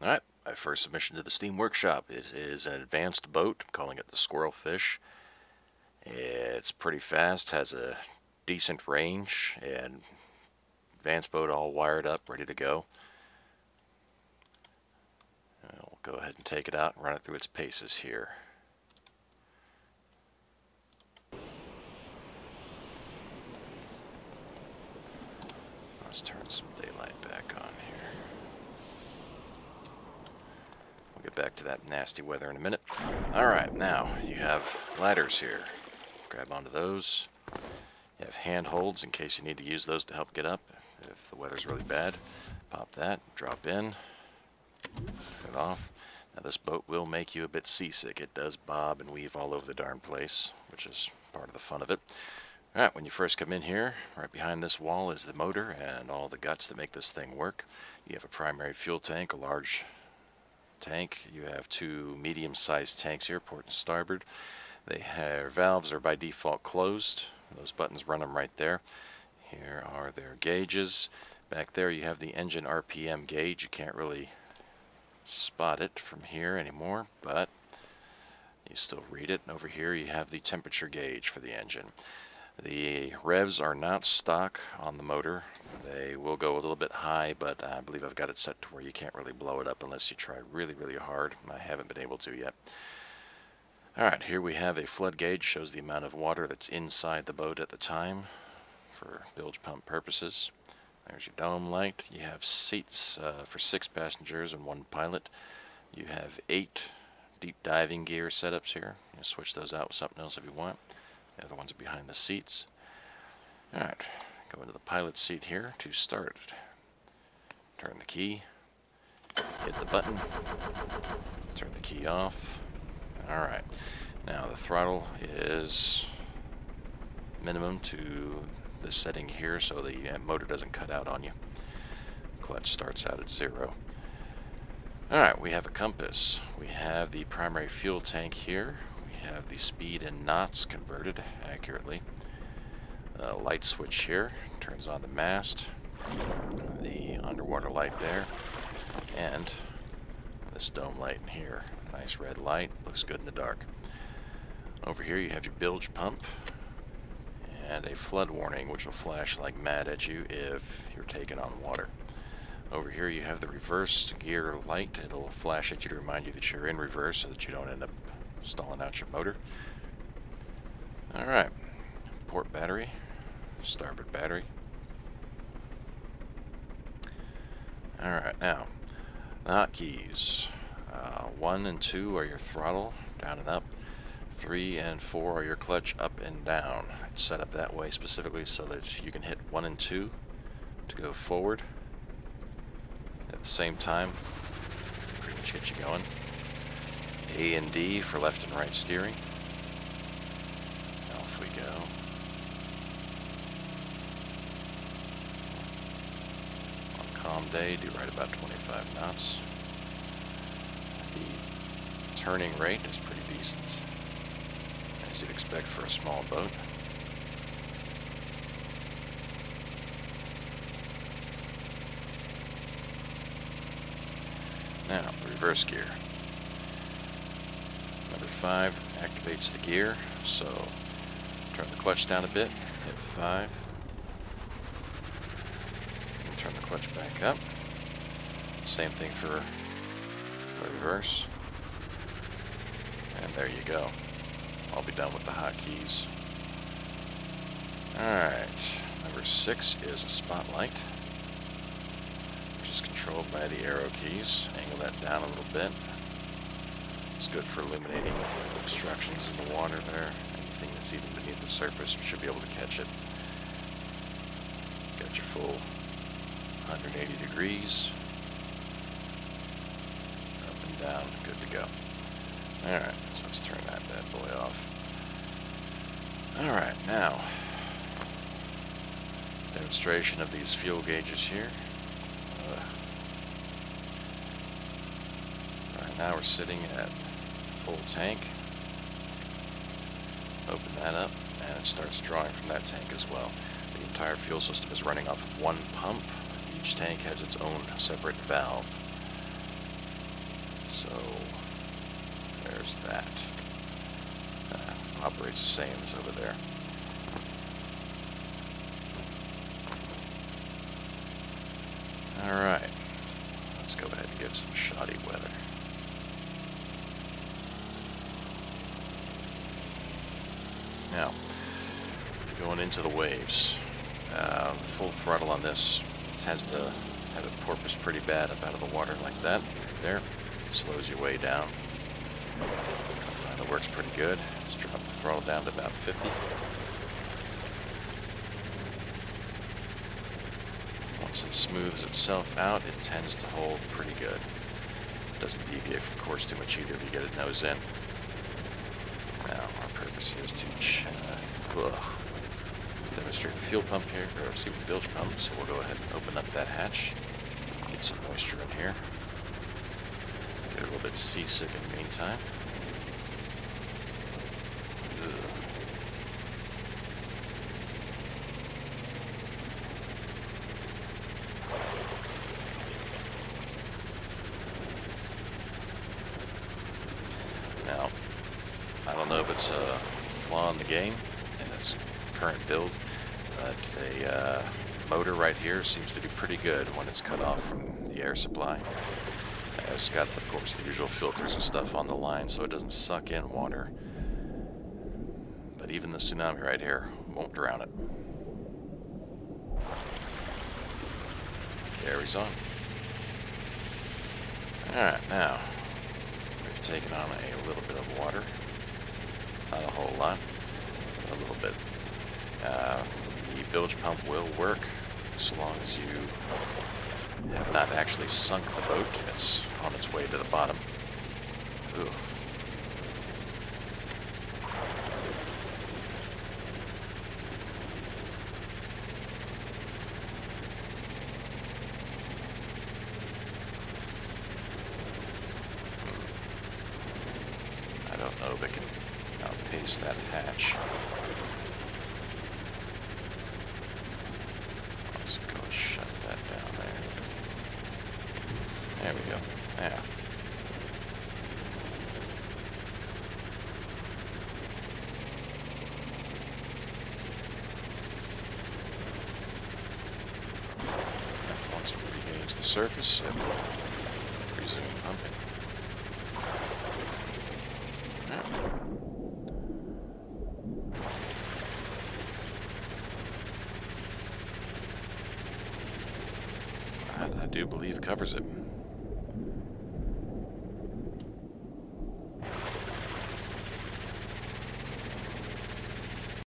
Alright, my first submission to the Steam Workshop. It is an advanced boat, I'm calling it the Squirrelfish. It's pretty fast, has a decent range, and advanced boat all wired up, ready to go. Uh, we'll go ahead and take it out and run it through its paces here. Let's turn some daylight back on here. We'll get back to that nasty weather in a minute. Alright, now you have ladders here. Grab onto those. You have handholds in case you need to use those to help get up if the weather's really bad. Pop that, drop in, turn it off. Now this boat will make you a bit seasick. It does bob and weave all over the darn place, which is part of the fun of it. Alright, when you first come in here, right behind this wall is the motor and all the guts that make this thing work. You have a primary fuel tank, a large tank. You have two medium-sized tanks here, port and starboard. They have valves are by default closed. Those buttons run them right there. Here are their gauges. Back there you have the engine RPM gauge. You can't really spot it from here anymore, but you still read it. And over here you have the temperature gauge for the engine. The revs are not stock on the motor. They will go a little bit high, but I believe I've got it set to where you can't really blow it up unless you try really, really hard. I haven't been able to yet. Alright, here we have a flood gauge, shows the amount of water that's inside the boat at the time for bilge pump purposes. There's your dome light. You have seats uh, for six passengers and one pilot. You have eight deep diving gear setups here. You switch those out with something else if you want. The other ones are behind the seats. Alright, go into the pilot seat here to start. Turn the key, hit the button, turn the key off. Alright, now the throttle is minimum to this setting here so the uh, motor doesn't cut out on you. Clutch starts out at zero. Alright, we have a compass. We have the primary fuel tank here have the speed in knots converted accurately. The light switch here turns on the mast, the underwater light there, and this dome light in here. Nice red light, looks good in the dark. Over here you have your bilge pump and a flood warning which will flash like mad at you if you're taken on water. Over here you have the reverse gear light. It'll flash at you to remind you that you're in reverse so that you don't end up stalling out your motor. Alright, port battery, starboard battery. Alright, now, the hotkeys. Uh, 1 and 2 are your throttle, down and up. 3 and 4 are your clutch, up and down. It's set up that way specifically so that you can hit 1 and 2 to go forward. At the same time, pretty much get you going. A and D for left and right steering. Off we go. On calm day, do right about 25 knots. The turning rate is pretty decent, as you'd expect for a small boat. Now, reverse gear. 5 activates the gear, so turn the clutch down a bit, hit 5, and turn the clutch back up. Same thing for reverse, and there you go. I'll be done with the hotkeys. Alright, number 6 is a spotlight, which is controlled by the arrow keys. Angle that down a little bit. It's good for illuminating obstructions in the water there. Anything that's even beneath the surface should be able to catch it. Got your full 180 degrees. Up and down, good to go. Alright, so let's turn that bad boy off. Alright, now, demonstration of these fuel gauges here. Uh, now we're sitting at full tank. Open that up, and it starts drawing from that tank as well. The entire fuel system is running off of one pump. Each tank has its own separate valve. So, there's that. Uh, operates the same as over there. Now, going into the waves. Uh, full throttle on this tends to have it porpoise pretty bad up out of the water like that. Right there. Slows you way down. That works pretty good. Let's drop the throttle down to about 50. Once it smooths itself out, it tends to hold pretty good. It doesn't deviate from course too much either if you get it nose in. Now, our purpose here is to uh, demonstrate the fuel pump here, or see the bilge pump, so we'll go ahead and open up that hatch, get some moisture in here. Get a little bit seasick in the meantime. Now, I don't know if it's a flaw in the game current build, but the uh, motor right here seems to do pretty good when it's cut off from the air supply. It's got, of course, the usual filters and stuff on the line so it doesn't suck in water. But even the tsunami right here won't drown it. Carries on. Alright, now, we've taken on a little bit of water. Not a whole lot, a little bit. Uh, the bilge pump will work so long as you have not actually sunk the boat. It's on its way to the bottom. Ooh. I don't know if it can outpace that hatch. Let's go shut that down there. There we go. Yeah. Once it regains the surface, will resume pumping. I do believe covers it.